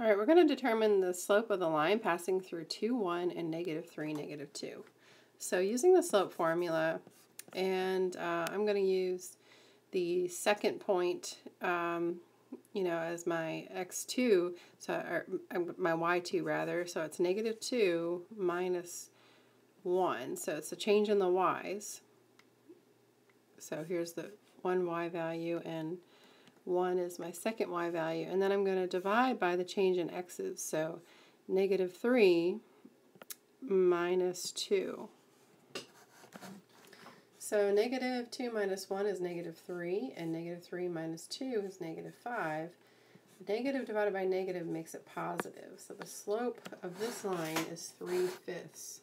All right, we're going to determine the slope of the line passing through 2, 1 and negative 3, negative 2. So using the slope formula, and uh, I'm going to use the second point, um, you know, as my x2, so or um, my y2 rather, so it's negative 2 minus 1, so it's a change in the y's. So here's the one y value and 1 is my second y value. And then I'm going to divide by the change in x's. So negative 3 minus 2. So negative 2 minus 1 is negative 3, and negative 3 minus 2 is negative 5. Negative divided by negative makes it positive. So the slope of this line is 3 fifths.